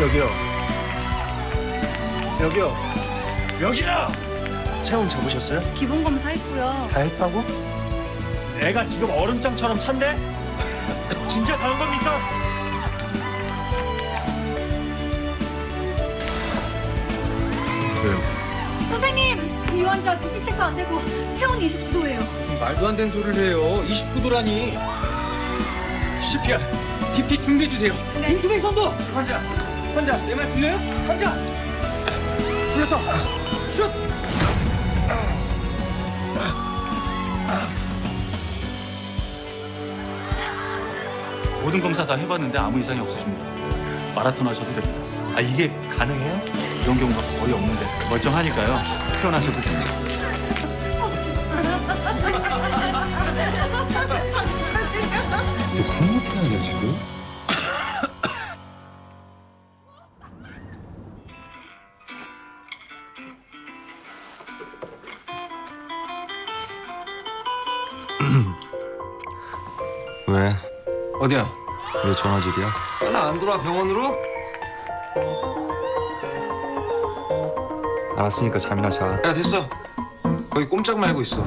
여기요. 여기요. 여기야! 체온 재보셨어요? 기본 검사 했고요. 다 했다고? 애가 지금 얼음장처럼 찬데? 진짜 가는 겁니까? 왜요? 선생님, 이 환자 BP 체크 안 되고 체온 29도예요. 무슨 말도 안 되는 소리를 해요. 29도라니. CPR, DP 준비해 주세요. 네. 인투베이 선도! 환자, 환자, 내 말 들려요? 환자! 불렀어! 슛! 모든 검사 다 해봤는데 아무 이상이 없으십니다. 마라톤 하셔도 됩니다. 아 이게 가능해요? 이런 경우가 거의 없는데 멀쩡하니까요. 퇴원하셔도 됩니다. 너 그렇게 하냐 지금? 왜? 어디야? 왜 전화질이야? 나안 돌아 병원으로? 알았으니까 잠이나 자. 야 됐어. 거기 꼼짝 말고 있어.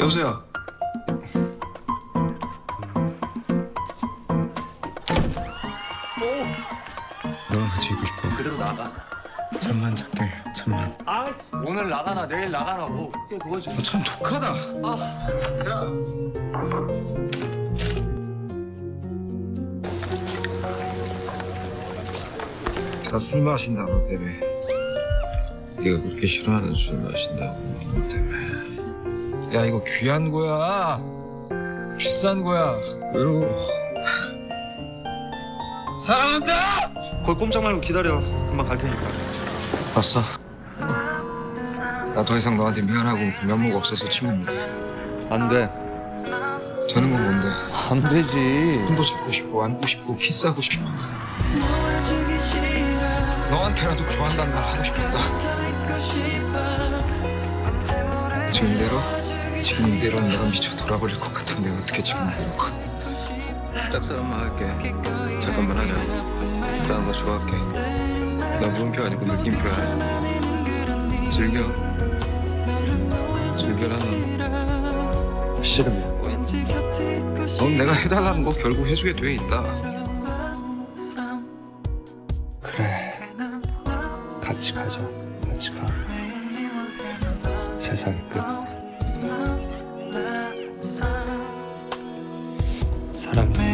여보세요. 너랑 같이 있고 싶어. 그대로 나가. 잠만 잘게. 잠만. 아 오늘 나가나 내일 나가라고. 그게 그거지. 참 독하다. 나술 마신다 너 때문에 네가 그렇게 싫어하는 술 마신다고 너 때문에 야 이거 귀한 거야 비싼 거야 외로워 사랑한다 거기 꼼짝 말고 기다려. 금방 갈 테니까. 봤어? 나 더 이상 너한테 미안하고 면목 없어서 친구 못해 안 돼. 되는 건 뭔데? 안 되지. 손도 잡고 싶고 안고 싶고 키스하고 싶어. 너한테라도 좋아한다는 말 하고 싶었다. 지금 이대로? 지금 이대로는 내가 미쳐 돌아버릴 것 같은데 어떻게 지금 이대로? 가 짝사랑만 할게. 잠깐만 하자. 난너 좋아할게 나무음표 아니고 느낌표야. 즐겨. 즐겨라는 싫으면. 넌 내가 해달라는 거 결국 해주게 돼 있다 그래. 같이 가자. 같이 가. 세상이 끝. 사랑해